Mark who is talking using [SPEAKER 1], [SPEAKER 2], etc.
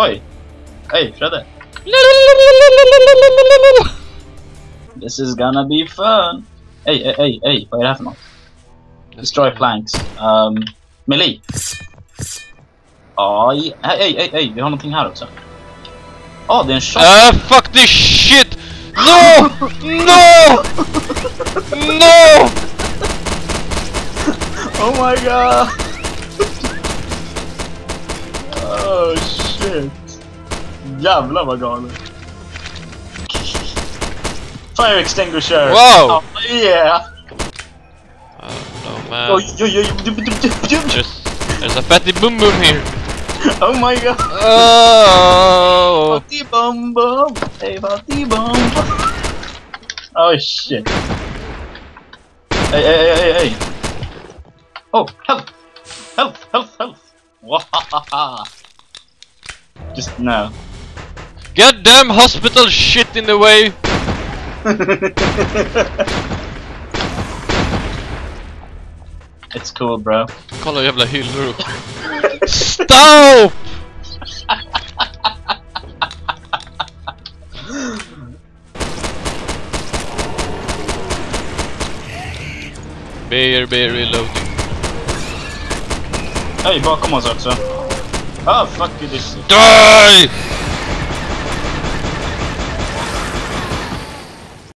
[SPEAKER 1] Oj! Hej Fredde! This is gonna be fun! Ey, ey, ey, ey, vad är det här för något? Destroy planks. Um, melee. Aj, ej, ej, ej, ej, vi har någonting här också. Ja, oh, det är en shot.
[SPEAKER 2] Ah, fuck this shit! No! No! No!
[SPEAKER 1] Oh my god! Shit! Jävlar vad galet! Fire extinguisher!
[SPEAKER 2] Wow!
[SPEAKER 1] Oh, yeah!
[SPEAKER 2] Oh man.
[SPEAKER 1] Oj, oj.
[SPEAKER 2] There's, there's a fatty boom boom here.
[SPEAKER 1] Oh my god!
[SPEAKER 2] Oh!
[SPEAKER 1] Fatty bum bum! Hey, fatty bum bum! Oh shit! Hey, hey, hey, hey, hey! Oh, help! Help, help, help! Wahahaha! Just no.
[SPEAKER 2] Goddamn hospital shit in the way!
[SPEAKER 1] It's cool bro.
[SPEAKER 2] Kolla jävla hyllor. Stop! Bear, bear reloading.
[SPEAKER 1] Hey, bakom oss också. Ah, fuck this.
[SPEAKER 2] Die!